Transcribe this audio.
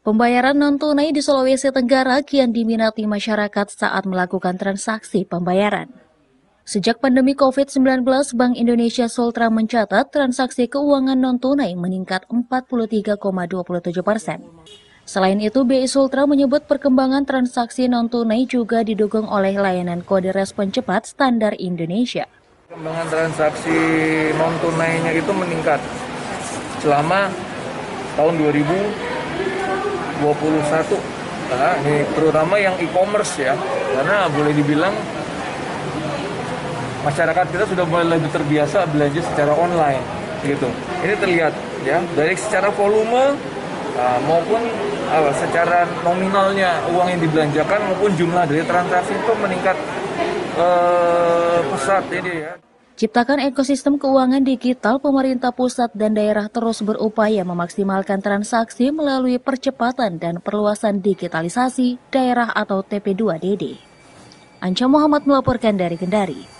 Pembayaran non-tunai di Sulawesi Tenggara kian diminati masyarakat saat melakukan transaksi pembayaran. Sejak pandemi COVID-19, Bank Indonesia Sultra mencatat transaksi keuangan non-tunai meningkat 43,27 persen. Selain itu, BI Sultra menyebut perkembangan transaksi non-tunai juga didukung oleh layanan kode respon cepat standar Indonesia. Perkembangan transaksi non-tunainya itu meningkat selama tahun 2000 2021 nah, ini terutama yang e-commerce ya. Karena boleh dibilang masyarakat kita sudah mulai lebih terbiasa belanja secara online gitu. Ini terlihat ya dari secara volume uh, maupun uh, secara nominalnya uang yang dibelanjakan maupun jumlah dari transaksi itu meningkat uh, pesat ini ya Ciptakan ekosistem keuangan digital, pemerintah pusat dan daerah terus berupaya memaksimalkan transaksi melalui percepatan dan perluasan digitalisasi daerah atau TP2DD. Anca Muhammad melaporkan dari Kendari.